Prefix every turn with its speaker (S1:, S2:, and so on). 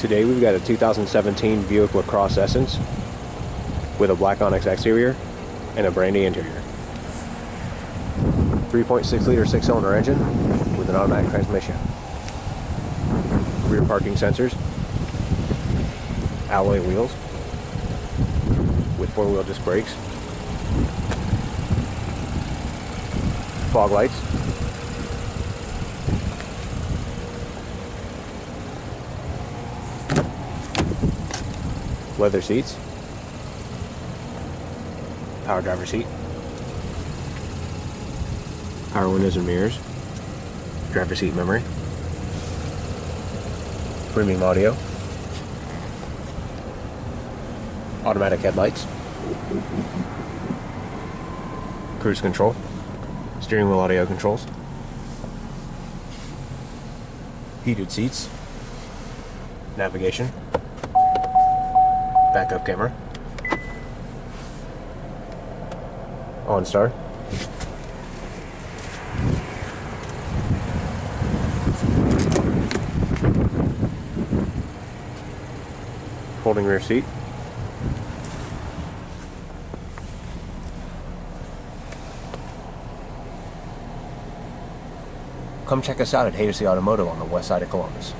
S1: Today we've got a 2017 Buick LaCrosse Essence with a black onyx exterior and a brandy interior. 3.6 liter six cylinder engine with an automatic transmission. Rear parking sensors, alloy wheels with four wheel disc brakes, fog lights, leather seats, power driver seat, power windows and mirrors, driver seat memory, premium audio, automatic headlights, cruise control, steering wheel audio controls, heated seats, navigation, backup camera, OnStar, Holding rear seat, Come check us out at Haydocy Automotive on the west side of Columbus.